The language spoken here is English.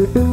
Mm-hmm.